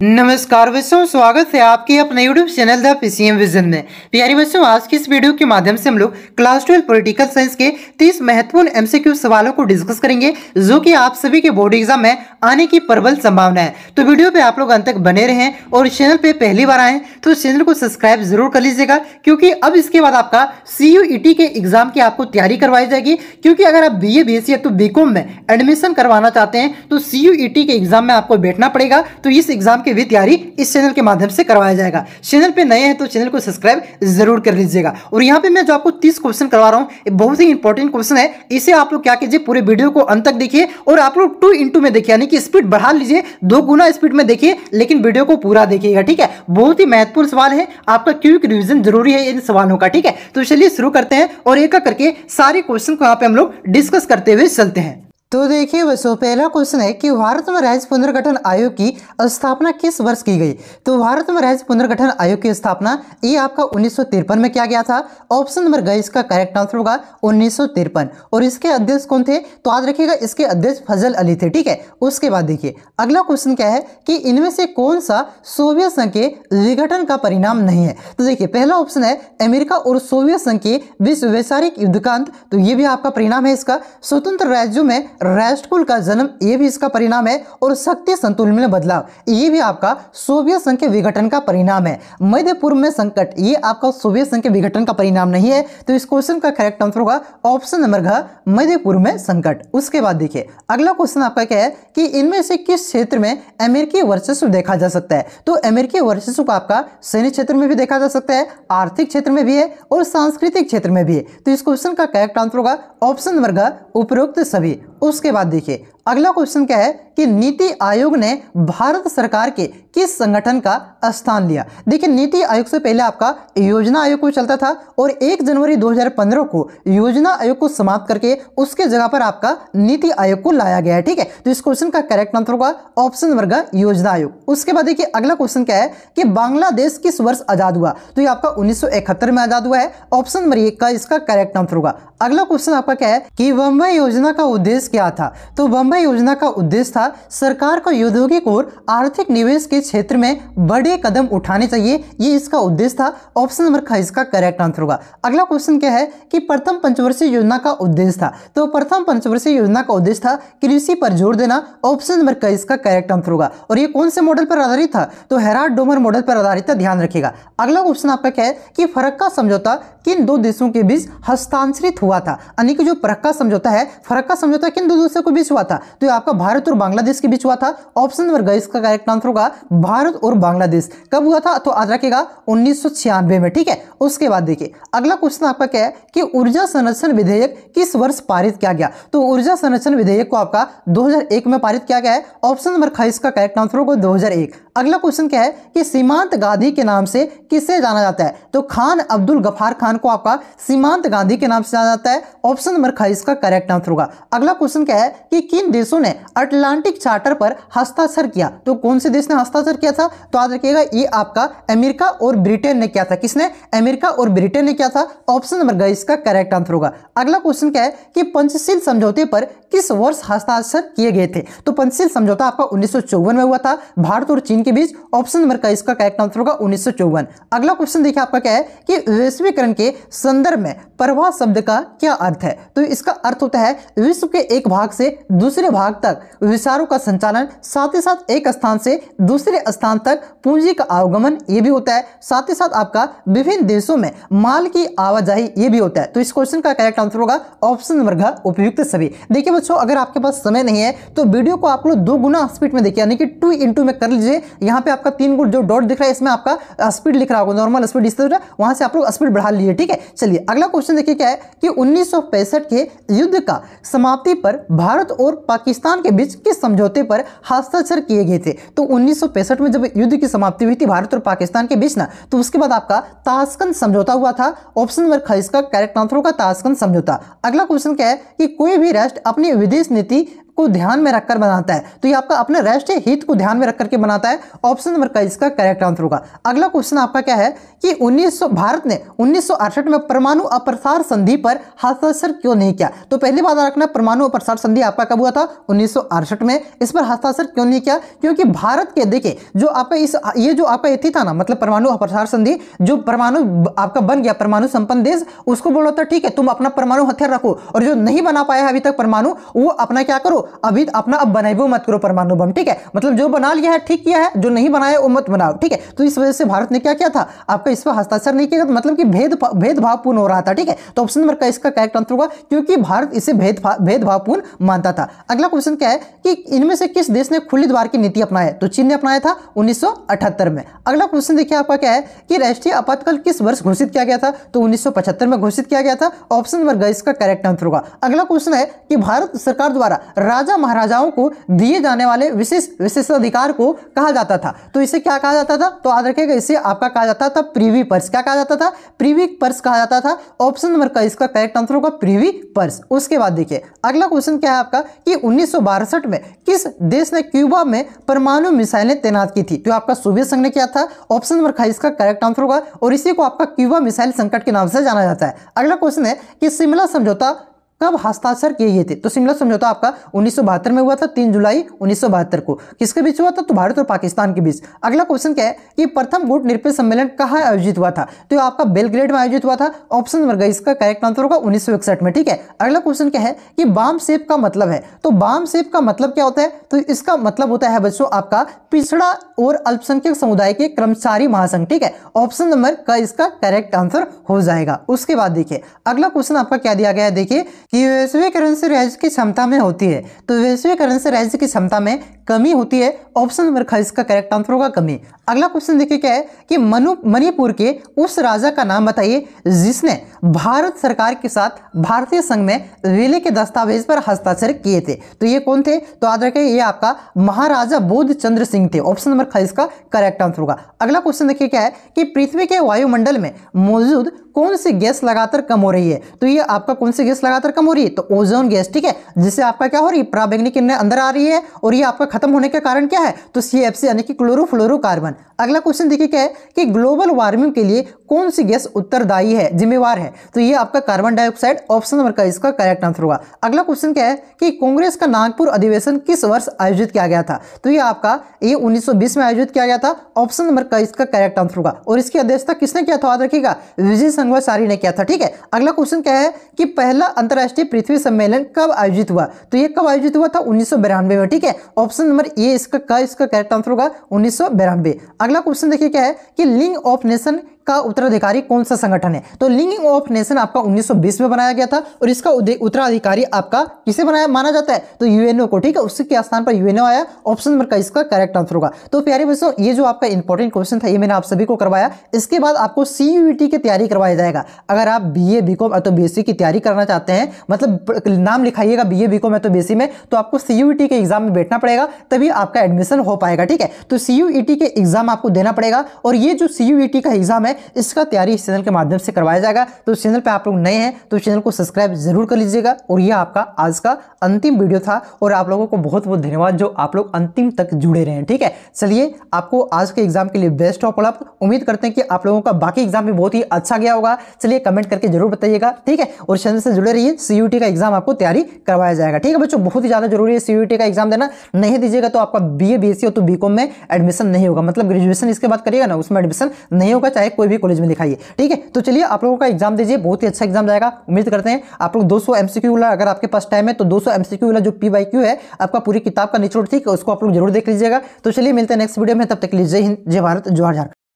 नमस्कार बच्चों, स्वागत है आपके अपने YouTube channel the PCM vision में। प्यारी बच्चों, आज की इस वीडियो के माध्यम से हम लोग क्लास ट्वेल्व पॉलिटिकल साइंस के 30 महत्वपूर्ण एमसीक्यू सवालों को डिस्कस करेंगे, जो कि आप सभी के बोर्ड एग्ज़ाम में आने की प्रबल संभावना है। तो वीडियो पे आप लोग अंत तक बने रहें और चैनल पे पहली बार आए तो चैनल को सब्सक्राइब ज़रूर कर लीजिएगा, क्योंकि अब इसके बाद आपका सी e के एग्ज़ाम की आपको तैयारी करवाई जाएगी। क्योंकि अगर आप बी ए बी या तो बीकॉम में एडमिशन करवाना चाहते हैं तो सी e के एग्ज़ाम में आपको बैठना पड़ेगा। तो इस एग्ज़ाम की भी तैयारी इस चैनल के माध्यम से करवाया जाएगा। चैनल पे नए हैं तो चैनल को सब्सक्राइब ज़रूर कर लीजिएगा। और यहाँ पे मैं जो आपको तीस क्वेश्चन करवा रहा हूँ बहुत ही इंपॉर्टेंट क्वेश्चन है। इसे आप लोग क्या कीजिए, पूरे वीडियो को अंत तक देखिए और आप लोग टू इंटू में देखिए, यानी कि स्पीड बढ़ा लीजिए, दो गुना स्पीड में देखिए, लेकिन वीडियो को पूरा देखिएगा, ठीक है? बहुत ही महत्वपूर्ण सवाल है। आपका क्विक रिविजन ज़रूरी है इन सवालों का, ठीक है? तो चलिए शुरू करते हैं और एक करके सारे क्वेश्चन को यहाँ पे हम लोग डिस्कस करते हुए चलते हैं। तो देखिए बच्चों पहला क्वेश्चन है कि भारत में राज्य पुनर्गठन आयोग की स्थापना किस वर्ष की गई? तो भारत में राज्य पुनर्गठन आयोग की स्थापना ये आपका उन्नीस सौ तिरपन में किया गया था। ऑप्शन नंबर गए इसका करेक्ट आंसर होगा उन्नीस सौ तिरपन। और इसके अध्यक्ष कौन थे? तो याद रखिएगा, इसके अध्यक्ष फजल अली थे, ठीक है? उसके बाद देखिए, अगला क्वेश्चन क्या है कि इनमें से कौन सा सोवियत संघ के विघटन का परिणाम नहीं है? तो देखिए, पहला ऑप्शन है अमेरिका और सोवियत संघ के विश्व वैचारिक युद्धकांत। तो ये भी आपका परिणाम है इसका। स्वतंत्र राज्यों में रेस्टकुल का जन्म, ये भी इसका परिणाम है, और शक्ति संतुलन में बदलाव, ये भी आपका सोवियत संघ के विघटन का परिणाम है। मध्य पूर्व में संकट, ये आपका सोवियत संघ के विघटन का परिणाम नहीं है तो इस क्वेश्चन का करेक्ट आंसर होगा ऑप्शन नंबर घ मध्य पूर्व में संकट। उसके बाद देखिए, अगला क्वेश्चन आपका क्या है कि इनमें से किस क्षेत्र में अमेरिकी वर्चस्व देखा जा सकता है? तो अमेरिकी वर्चस्व को आपका सैन्य क्षेत्र में भी देखा जा सकता है, आर्थिक क्षेत्र में भी है, और सांस्कृतिक क्षेत्र में भी है। तो इस क्वेश्चन का करेक्ट आंसर होगा ऑप्शन नंबर घ, उपरोक्त सभी। उसके बाद देखिए अगला क्वेश्चन क्या है कि नीति आयोग ने भारत सरकार के किस संगठन का स्थान लिया? देखिए, नीति आयोग से पहले आपका योजना आयोग को चलता था और 1 जनवरी 2015 को योजना आयोग को समाप्त करके उसके जगह पर आपका नीति आयोग को लाया गया है, ठीक है? तो इस क्वेश्चन का करेक्ट आंसर होगा ऑप्शन नंबर योजना आयोग। उसके बाद देखिए, अगला क्वेश्चन क्या है कि बांग्लादेश किस वर्ष आज़ाद हुआ? तो ये आपका उन्नीस सौ इकहत्तर में आज़ाद हुआ है। ऑप्शन नंबर एक का इसका करेक्ट आंसर होगा। अगला क्वेश्चन आपका क्या है कि बम्बई योजना का उद्देश्य क्या था? तो बम्बई योजना का उद्देश्य था सरकार को औद्योगिक और आर्थिक निवेश के क्षेत्र में बड़े कदम उठाने चाहिए। ये इसका उद्देश्य था। ऑप्शन नंबर का इसका करेक्ट आंसर होगा। अगला क्वेश्चन क्या है कि प्रथम पंचवर्षीय योजना का उद्देश्य था। तो प्रथम पंचवर्षीय योजना का उद्देश्य था कृषि पर ज़ोर देना। ऑप्शन नंबर का इसका करेक्ट आंसर होगा। और ये कौन से मॉडल पर आधारित था? तो हेराड डोमर मॉडल पर आधारित था, ध्यान रखिएगा। अगला क्वेश्चन आपका क्या है कि फरक का समझौता किन दो देशों के बीच हस्तांतरित हुआ था? यानी कि जो फरक्का समझौता है फरक्का समझौता किन दो देशों के बीच हुआ था? तो ये आपका भारत और बांग्लादेश के बीच हुआ था। ऑप्शन नंबर गई इसका करेक्ट आंसर होगा, भारत और बांग्लादेश। कब हुआ था? तो याद रखेगा उन्नीस में, ठीक है? उसके बाद देखिए, अगला क्वेश्चन आपका क्या है कि ऊर्जा संरक्षण विधेयक किस वर्ष पारित किया गया? तो ऊर्जा संरक्षण विधेयक को आपका 2001 में पारित किया गया है। ऑप्शन नंबर खाइस का करेक्ट आंसर होगा 2001 अगला क्वेश्चन क्या है कि सीमांत गांधी के नाम से किसे जाना जाता है? तो खान अब्दुल गफार खान को आपका सीमांत गांधी के नाम से जाना जाता है। ऑप्शन नंबर खाइस का करेक्ट आंसर होगा। अगला क्वेश्चन क्या है कि किन देशों ने अटलांटिक चार्टर पर हस्ताक्षर किया? तो कौन से देश ने हस्ताक्षर किया था? तो याद रखिएगा, ये आपका अमेरिका और ब्रिटेन ने किया था। किसने? अमेरिका और ब्रिटेन ने किया था। ऑप्शन नंबर गई, इसका करेक्ट आंसर होगा। अगला क्वेश्चन क्या है कि पंचशील समझौते पर किस वर्ष हस्ताक्षर किए गए थे? तो पंचशील समझौता आपका उन्नीस सौ चौवन में हुआ था। भारत और चीन के बीच ऑप्शन नंबर का इसका करेक्ट आंसर होगा उन्नीस अगला क्वेश्चन देखिए आपका क्या है कि वैश्वीकरण के संदर्भ में प्रवाह शब्द का क्या अर्थ है? तो इसका अर्थ होता है विश्व के एक भाग से दूसरे भाग तक विचारों का संचालन, साथ ही साथ एक स्थान से दूसरे स्थान तक पूंजी का आवागमन ये भी होता है। साथ ही साथ आपका विभिन्न देशों में माल की आवाजाही ये भी होता है। तो इस क्वेश्चन का करेक्ट आंसर होगा ऑप्शन नंबर घ, उपयुक्त सभी। देखिए बच्चों, अगर आपके पास समय नहीं है तो वीडियो को आप लोग दो गुना स्पीड में देखिए, यानी कि टू इंटू में कर लीजिए। यहाँ पे आपका तीन गुण जो डॉट दिख रहा है, इसमें आपका स्पीड लिख रहा होगा नॉर्मल स्पीड इस तरह, वहाँ से आप लोग स्पीड बढ़ा लीजिए, ठीक है? चलिए, अगला क्वेश्चन देखिए क्या है कि उन्नीस के युद्ध का समाप्ति पर भारत और पाकिस्तान के बीच किस समझौते पर हस्ताक्षर किए गए थे? तो उन्नीस में जब युद्ध की समाप्ति हुई थी भारत और पाकिस्तान के बीच ना तो उसके बाद आपका ताशकंद समझौता हुआ था ऑप्शन नंबर ख, इसका करेक्ट आंसर होगा ताशकंद समझौता। अगला क्वेश्चन क्या है कि कोई भी राष्ट्र अपनी विदेश नीति को ध्यान में रखकर बनाता है। तो ये आपका अपने राष्ट्रीय हित को ध्यान में रख करके बनाता है। ऑप्शन नंबर का इसका करेक्ट आंसर होगा। अगला क्वेश्चन आपका क्या है कि 1900 भारत ने 1968 में परमाणु अप्रसार संधि पर हस्ताक्षर क्यों नहीं किया? तो पहली बात रखना, परमाणु अप्रसार संधि आपका कब हुआ था? 1968 में। इस पर हस्ताक्षर क्यों नहीं किया? क्योंकि भारत के, देखिए, जो आपका इस, ये जो आपका ये था ना मतलब परमाणु अप्रसार संधि, जो परमाणु आपका बन गया, परमाणु संपन्न देश, उसको बोलो था, ठीक है, तुम अपना परमाणु हथियार रखो और जो नहीं बना पाया है अभी तक परमाणु, वो अपना क्या करो? अभी अपना अब बनाइबो मत करो परमाणु बम, ठीक है? मतलब जो बना लिया है, ठीक किया है, जो नहीं बनाया वो मत बनाओ, ठीक है? तो इस वजह से भारत ने क्या किया था? आपका इस पर हस्ताक्षर नहीं किया मतलब कि भेद भेदभावपूर्ण हो रहा था, ठीक है? तो ऑप्शन नंबर का इसका करेक्ट आंसर होगा, क्योंकि भारत इसे भेद भेदभावपूर्ण मानता था। अगला क्वेश्चन क्या है? कि इनमें से किस देश ने खुली द्वार की नीति अपनाया तो चीन ने अपनाया था उन्नीस में। अगला क्वेश्चन देखिए आपका क्या है? कि राष्ट्रीय आपातकाल किस वर्ष घोषित किया गया था? तो उन्नीस में घोषित किया गया था। ऑप्शन नंबर ग, इसका करेक्ट आंसर होगा। अगला क्वेश्चन है कि भारत सरकार द्वारा राजा महाराजाओं को दिए जाने वाले विशेष विशेषाधिकार को कहा जाता था। तो इसे क्या कहा जाता था? तो याद रखिएगा, इसे आपका कहा जाता था प्रीवी पर्स क्या कहा जाता था? प्रीवी पर्स कहा जाता था। ऑप्शन नंबर का, इसका करेक्ट आंसर होगा प्रीवी पर्स उसके बाद देखिए, अगला क्वेश्चन क्या है आपका? कि उन्नीस में किस देश ने क्यूबा में परमाणु मिसाइलें तैनात की थी? तो आपका सोवियत संघ ने किया था। ऑप्शन नंबर का, इसका करेक्ट आंसर होगा। और इसी को आपका क्यूबा मिसाइल संकट के नाम से जाना जाता है। अगला क्वेश्चन है कि शिमला समझौता कब हस्ताक्षर किए गए थे? तो शिमला समझौता आपका, उन्नीस सौ बहत्तर में हुआ था, तीन जुलाई उन्नीस सौ बहत्तर को। किसके बीच हुआ था? तो भारत और पाकिस्तान के बीच। अगला क्वेश्चन क्या है? कि प्रथम गुट निरपेक्ष सम्मेलन कहाँ आयोजित हुआ था? तो आपका बेलग्रेड में आयोजित हुआ था। ऑप्शन नंबर इसका करेक्ट आंसर होगा उन्नीस में, ठीक है? अगला क्वेश्चन क्या है? कि बाम सेप का मतलब है। तो बाम सेप का मतलब क्या होता है? तो इसका मतलब होता है बच्चों आपका पिछड़ा और अल्पसंख्यक समुदाय के कर्मचारी महासंघ, ठीक है? ऑप्शन नंबर का इसका करेक्ट आंसर हो जाएगा। उसके बाद देखिए, अगला क्वेश्चन आपका क्या दिया गया है? देखिए कि वैश्विक करेंसी राज्य की क्षमता में होती है। तो वैश्विक करेंसी राज्य की क्षमता में कमी होती है ऑप्शन नंबर ख इसका करेक्ट आंसर होगा, कमी अगला क्वेश्चन देखिए क्या है कि मनु, मणिपुर के उस राजा का नाम बताइए, जिसने भारत सरकार के साथ भारतीय संघ में विलय के दस्तावेज़ पर हस्ताक्षर किए थे। तो ये कौन थे? तो याद रखिए, ये आपका महाराजा बोध चंद्र सिंह थे। ऑप्शन नंबर ख इसका करेक्ट आंसर होगा। अगला क्वेश्चन देखिए क्या है कि पृथ्वी के वायुमंडल में मौजूद कौन सी गैस लगातार कम हो रही है? तो ये आपका कौन सी गैस लगातार कम हो रही है? तो ओजोन गैस, ठीक है? जिससे आपका क्या हो रही है? पराबैंगनी किरणें अंदर आ रही है और ये आपका खत्म होने का कारण क्या है? तो सी एफ़ सी यानी कि क्लोरोफ्लोरोकार्बन। अगला क्वेश्चन देखिए क्या है कि ग्लोबल वार्मिंग के लिए कौन सी गैस उत्तरदायी है? जिम्मेवार है। तो ये आपका कार्बन डाइऑक्साइड ऑप्शन नंबर का इसका करेक्ट आंसर होगा। अगला क्वेश्चन क्या है कि कांग्रेस का नागपुर अधिवेशन किस वर्ष आयोजित किया गया था? तो ये आपका ये 1920 में आयोजित किया गया था। ऑप्शन नंबर का इसका करेक्ट आंसर होगा। और इसकी अध्यक्षता किसने किया था? याद रखिएगा, विजय संघवाचारी ने किया था, ठीक है? अगला क्वेश्चन क्या है कि पहला अंतर्राष्ट्रीय पृथ्वी सम्मेलन कब आयोजित हुआ? तो ये कब आयोजित हुआ था? उन्नीस में, ठीक है? ऑप्शन नंबर ए इसका इसका करेक्ट आंसर होगा? उन्नीस अगला क्वेश्चन देखिए क्या है कि लिंग ऑफ़ नेशन का उत्तराधिकारी कौन सा संगठन है? तो लिंगिंग ऑफ़ नेशन आपका 1920 में बनाया गया था और इसका उत्तराधिकारी आपका किसे बनाया, माना जाता है? तो यूएनओ को, ठीक है? उसके स्थान पर यूएनओ आया? ऑप्शन नंबर का इसका करेक्ट आंसर होगा। तो प्यारे बच्चों ये जो आपका इंपॉर्टेंट क्वेश्चन था, ये मैंने आप सभी को करवाया। इसके बाद आपको सी की तैयारी करवाया जाएगा। अगर आप बी ए तो बी की तैयारी करना चाहते हैं मतलब नाम लिखाइएगा बी ए तो बी में तो आपको सी के एग्ज़ाम में बैठना पड़ेगा, तभी आपका एडमिशन हो पाएगा, ठीक है? तो सी के एग्ज़ाम आपको देना पड़ेगा और ये जो सी का एग्ज़ाम है इसका तैयारी इस चैनल के माध्यम से करवाया जाएगा। तो इस चैनल पर आप लोग नए हैं तो चैनल को सब्सक्राइब ज़रूर कर लीजिएगा। और ये आपका आज का अंतिम वीडियो था, और आप लोगों को बहुत बहुत धन्यवाद जो आप लोग अंतिम तक जुड़े रहे ठीक है? चलिए, आपको आज के एग्ज़ाम के लिए बेस्ट ऑफ़ लक उम्मीद करते हैं कि आप लोगों का बाकी एग्ज़ाम भी बहुत ही अच्छा गया होगा। चलिए, कमेंट करके ज़रूर बताइएगा, ठीक है? और चैनल से जुड़े रहिए सी का एग्ज़ाम आपको तैयारी करवाया जाएगा, ठीक है? बच्चों, बहुत ही ज़्यादा ज़रूरी है सीयूटी का एग्ज़ाम देना। नहीं दीजिएगा तो आपका बी ए बी एस तो बी में एडमिशन नहीं होगा। मतलब ग्रेजुएशन इसके बाद करिएगा ना, उसमें एडमिशन नहीं होगा, चाहे कोई भी कॉलेज में दिखाइए ठीक है? तो चलिए आप लोगों का एग्ज़ाम दीजिए, बहुत ही अच्छा एग्ज़ाम जाएगा। उम्मीद करते हैं आप लोग 200 एमसीक्यू वाला, अगर आपके पास टाइम है तो 200 एमसीक्यू वाला जो पी है, आपका पूरी किताब का निचोड़ थी उसको आप लोग ज़रूर देख लीजिएगा। तो चलिए मिलते हैं नेक्स्ट वीडियो में, तब तक लीजिए हिंद, जय भारत, जोहर झारखंड